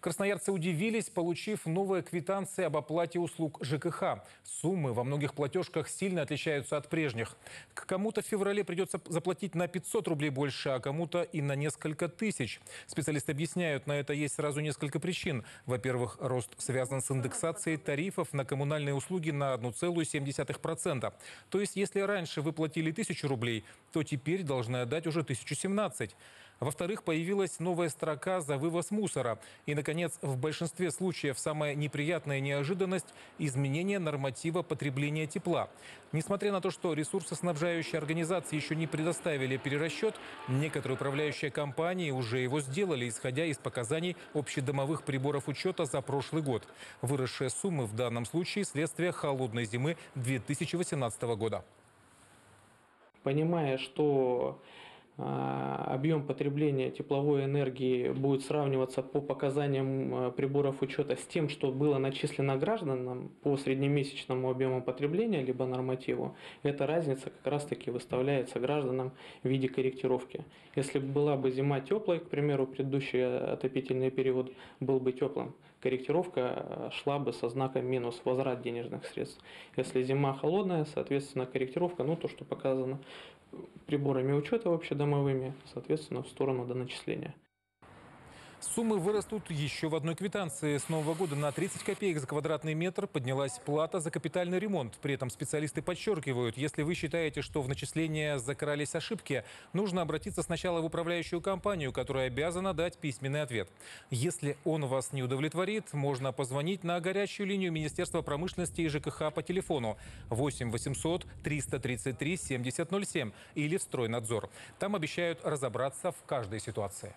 Красноярцы удивились, получив новые квитанции об оплате услуг ЖКХ. Суммы во многих платежках сильно отличаются от прежних. К кому-то в феврале придется заплатить на 500 рублей больше, а кому-то и на несколько тысяч. Специалисты объясняют, на это есть сразу несколько причин. Во-первых, рост связан с индексацией тарифов на коммунальные услуги на 1,7%. То есть, если раньше вы платили 1000 рублей, то теперь должны отдать уже 1017. Во-вторых, появилась новая строка за вывоз мусора. И, наконец, в большинстве случаев самая неприятная неожиданность – изменение норматива потребления тепла. Несмотря на то, что ресурсоснабжающие организации еще не предоставили перерасчет, некоторые управляющие компании уже его сделали, исходя из показаний общедомовых приборов учета за прошлый год. Выросшие суммы в данном случае – следствие холодной зимы 2018 года. Понимая, что объем потребления тепловой энергии будет сравниваться по показаниям а, приборов учета с тем, что было начислено гражданам по среднемесячному объему потребления, либо нормативу, эта разница как раз таки выставляется гражданам в виде корректировки. Если была бы зима теплая, к примеру, предыдущий отопительный период был бы теплым, корректировка а, шла бы со знаком минус, возврат денежных средств. Если зима холодная, соответственно, корректировка, ну то, что показано приборами учета общедомовыми, соответственно, в сторону доначисления. Суммы вырастут еще в одной квитанции. С Нового года на 30 копеек за квадратный метр поднялась плата за капитальный ремонт. При этом специалисты подчеркивают, если вы считаете, что в начисления закрались ошибки, нужно обратиться сначала в управляющую компанию, которая обязана дать письменный ответ. Если он вас не удовлетворит, можно позвонить на горячую линию Министерства промышленности и ЖКХ по телефону 8 800 333 7007 или в Стройнадзор. Там обещают разобраться в каждой ситуации.